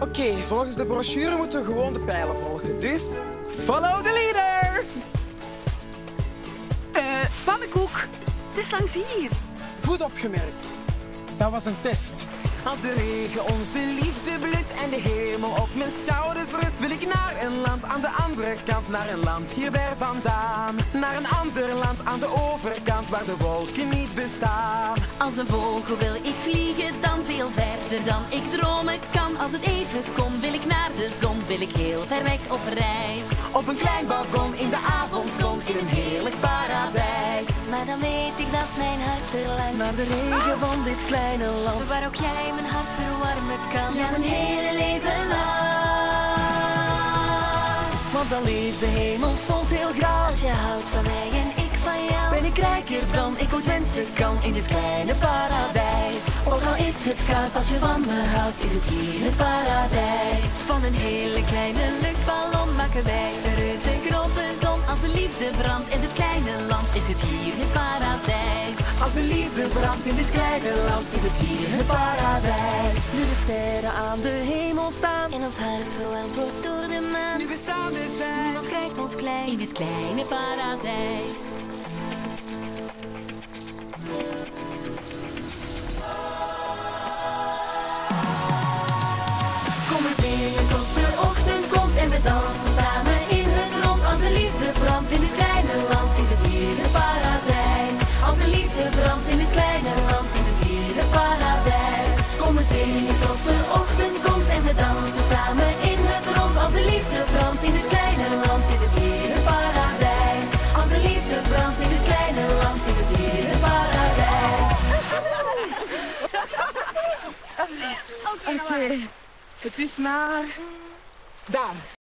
Oké, volgens de brochure moeten we gewoon de pijlen volgen. Dus, follow the leader! Eh, pannenkoek. Het is langs hier. Goed opgemerkt. Dat was een test. Als de regen onze liefde blust en de hemel op mijn schouders rust, wil ik een land aan de andere kant, naar een land hier ver vandaan. Naar een ander land aan de overkant waar de wolken niet bestaan. Als een vogel wil ik vliegen, dan veel verder dan ik dromen kan. Als het even kon, wil ik naar de zon, wil ik heel ver weg op reis. Op een klein balkon in de avondzon in een heerlijk paradijs. Maar dan weet ik dat mijn hart verlangt Naar de regen van dit kleine land. Waar ook jij mijn hart verwarmen kan Ja, mijn hele leven lang Want dan is de hemel soms heel grauw. Als je houdt van mij en ik van jou Ben ik rijker dan ik ooit wensen kan in dit kleine paradijs. Ook al is het koud, als je van me houdt Is het hier het paradijs Van een hele kleine luchtballon maken wij een reuze grote zon. Als de liefde brandt in dit kleine land, is het hier het paradijs. In dit kleine land, is het hier het paradijs. Nu de sterren aan de hemel staan. En ons hart verwarmd wordt door de maan Nu we staande zijn. Niemand krijgt ons klein In dit kleine paradijs. Oké, het is naar... Daar.